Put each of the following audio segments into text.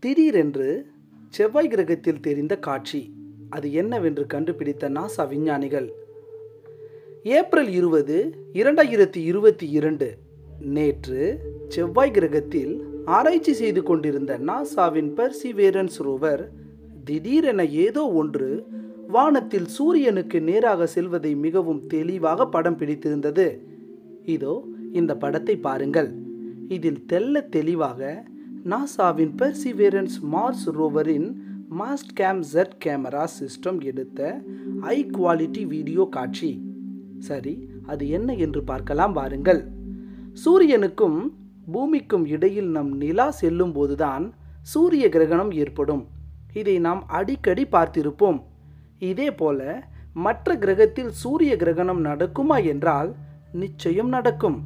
திடீரென்று செவ்வாய் கிரகத்தில் தெரிந்த காட்சி. அது என்னவென்று கண்டுபிடித்த நாசா விஞ்ஞானிகள். ஏப்ரல் இருபது இரண்டாயிரத்தி இருபத்தி இரண்டு நேற்று செவ்வாய் கிரகத்தில் ஆராய்ச்சி செய்து கொண்டிருந்த நாசாவின் பர்சிவேரன்ஸ் ரோவர் திடீரென ஏதோ ஒன்று வானத்தில் சூரியனுக்கு நேராக செல்வதை மிகவும் தெளிவாக படம் பிடித்திருந்தது. இதோ இந்த படத்தை பாருங்கள். இதில் தெல்ல தெளிவாக நாசாவின் பெர்சிவேரன்ஸ் மார்ஸ் ரோவரின் mast game Z camera system எடுத்த ஹை குவாலிட்டி வீடியோ காட்சி. சரி அது என்ன என்று பார்க்கலாம் வாருங்கள். சூரியனுக்கும் பூமிக்கும் இடையில் நம் நிலா செல்லும் போதுதான் சூரிய கிரகணம் ஏற்படும். இதை நாம் அடிக்கடி பார்த்திருப்போம். இதே போல மற்ற கிரகத்தில் சூரிய கிரகணம் நடக்குமா என்றால் நிச்சயம் நடக்கும்.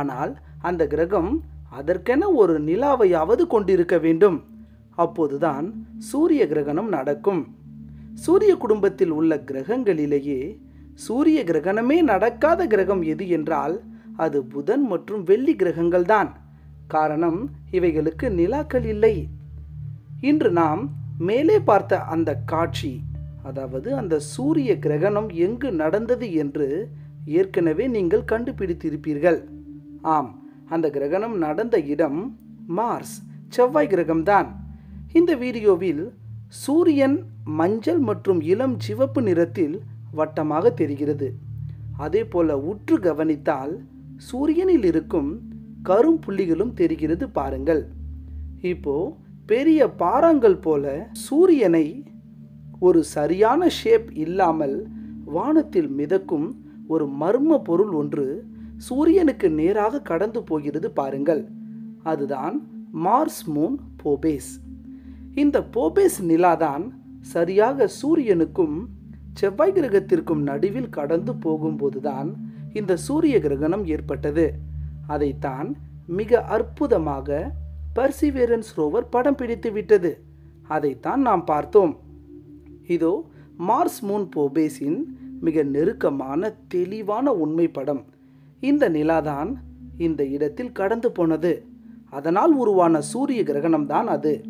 ஆனால் அந்த கிரகம் அதற்கென ஒரு நிலாவையாவது கொண்டிருக்க வேண்டும். அப்போதுதான் சூரிய கிரகணம் நடக்கும். சூரிய குடும்பத்தில் உள்ள கிரகங்களிலேயே சூரிய கிரகணமே நடக்காத கிரகம் எது என்றால் அது புதன் மற்றும் வெள்ளி கிரகங்கள்தான். காரணம் இவைகளுக்கு நிலாக்கள் இல்லை. இன்று நாம் மேலே பார்த்த அந்த காட்சி அதாவது அந்த சூரிய கிரகணம் எங்கு நடந்தது என்று ஏற்கனவே நீங்கள் கண்டுபிடித்திருப்பீர்கள். ஆம் அந்த கிரகணம் நடந்த இடம் மார்ஸ் செவ்வாய் கிரகம்தான். இந்த வீடியோவில் சூரியன் மஞ்சள் மற்றும் இளம் சிவப்பு நிறத்தில் வட்டமாக தெரிகிறது. அதே போல உற்று கவனித்தால் சூரியனில் இருக்கும் கரும் புள்ளிகளும் தெரிகிறது பாருங்கள். இப்போ பெரிய பாறாங்கல் போல சூரியனை ஒரு சரியான ஷேப் இல்லாமல் வானத்தில் மிதக்கும் ஒரு மர்ம பொருள் ஒன்று சூரியனுக்கு நேராக கடந்து போகிறது பாருங்கள். அதுதான் மார்ஸ் மூன் போபேஸ். இந்த போபேஸ் நிலாதான் சரியாக சூரியனுக்கும் செவ்வாய் கிரகத்திற்கும் நடுவில் கடந்து போகும்போதுதான் இந்த சூரிய கிரகணம் ஏற்பட்டது. அதைத்தான் மிக அற்புதமாக பர்சிவேரன்ஸ் ரோவர் படம் பிடித்து விட்டது. அதைத்தான் நாம் பார்த்தோம். இதோ மார்ஸ் மூன் போபேஸின் மிக நெருக்கமான தெளிவான உண்மை படம். இந்த நிலாதான் இந்த இடத்தில் கடந்து போனது. அதனால் உருவான சூரிய கிரகணம்தான் அது.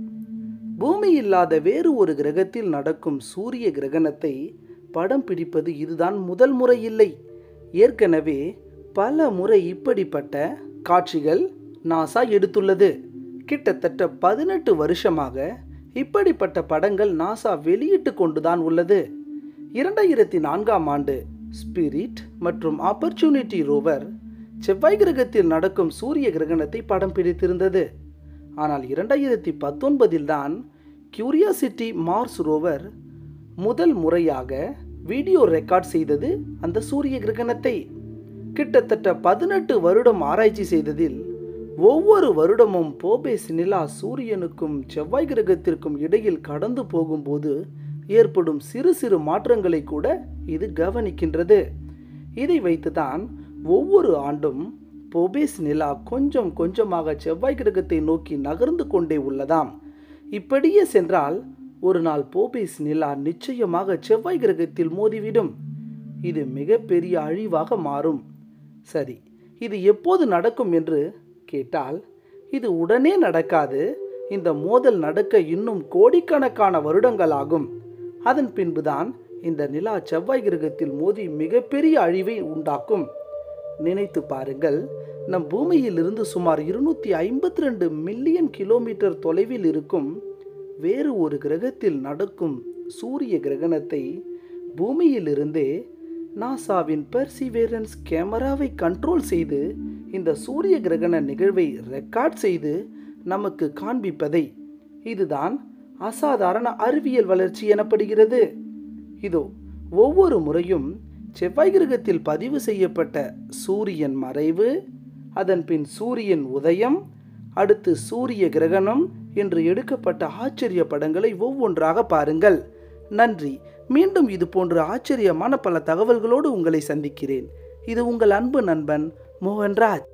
பூமி இல்லாத வேறு ஒரு கிரகத்தில் நடக்கும் சூரிய கிரகணத்தை படம் பிடிப்பது இதுதான் முதல் முறை இல்லை. ஏற்கனவே பல முறை இப்படிப்பட்ட காட்சிகள் நாசா எடுத்துள்ளது. கிட்டத்தட்ட பதினெட்டு வருஷமாக இப்படிப்பட்ட படங்கள் நாசா வெளியிட்டு கொண்டுதான் உள்ளது. இரண்டாயிரத்தி நான்காம் ஆண்டு ஸ்பிரிட் மற்றும் ஆப்பர்ச்சுனிட்டி ரோவர் செவ்வாய் கிரகத்தில் நடக்கும் சூரிய கிரகணத்தை படம் பிடித்திருந்தது. ஆனால் இரண்டாயிரத்தி பத்தொன்பதில் தான் கியூரியாசிட்டி மார்ஸ் ரோவர் முதல் முறையாக வீடியோ ரெக்கார்ட் செய்தது அந்த சூரிய கிரகணத்தை. கிட்டத்தட்ட பதினெட்டு வருடம் ஆராய்ச்சி செய்ததில் ஒவ்வொரு வருடமும் போபேஸ் நிலா சூரியனுக்கும் செவ்வாய் கிரகத்திற்கும் இடையில் கடந்து போகும்போது ஏற்படும் சிறு சிறு மாற்றங்களை கூட இது கவனிக்கின்றது. இதை வைத்துதான் ஒவ்வொரு ஆண்டும் பொபேஸ் நிலா கொஞ்சம் கொஞ்சமாக செவ்வாய் கிரகத்தை நோக்கி நகர்ந்து கொண்டே உள்ளதாம். இப்படியே சென்றால் ஒரு நாள் போபேஸ் நிலா நிச்சயமாக செவ்வாய் கிரகத்தில் மோதிவிடும். இது மிகப்பெரிய அழிவாக மாறும். சரி இது எப்போது நடக்கும் என்று கேட்டால் இது உடனே நடக்காது. இந்த மோதல் நடக்க இன்னும் கோடிக்கணக்கான வருடங்கள் ஆகும். அதன் பின்புதான் இந்த நிலா செவ்வாய் கிரகத்தில் மோதி மிகப்பெரிய அழிவை உண்டாக்கும். நினைத்து பாருங்கள் நம் பூமியிலிருந்து சுமார் இருநூத்தி ஐம்பத்தி ரெண்டு மில்லியன் கிலோமீட்டர் தொலைவில் இருக்கும் வேறு ஒரு கிரகத்தில் நடக்கும் சூரிய கிரகணத்தை பூமியிலிருந்தே நாசாவின் பெர்சிவேரன்ஸ் கேமராவை கண்ட்ரோல் செய்து இந்த சூரிய கிரகண நிகழ்வை ரெக்கார்ட் செய்து நமக்கு காண்பிப்பதை. இதுதான் அசாதாரண அறிவியல் வளர்ச்சி எனப்படுகிறது. இதோ ஒவ்வொரு முறையும் செவ்வாய் கிரகத்தில் பதிவு செய்யப்பட்ட சூரியன் மறைவு அதன் பின் சூரியன் உதயம் அடுத்து சூரிய கிரகணம் என்று எடுக்கப்பட்ட ஆச்சரிய படங்களை ஒவ்வொன்றாக பாருங்கள். நன்றி. மீண்டும் இது போன்ற ஆச்சரியமான பல தகவல்களோடு உங்களை சந்திக்கிறேன். இது உங்கள் அன்பு நண்பன் மோகன்ராஜ்.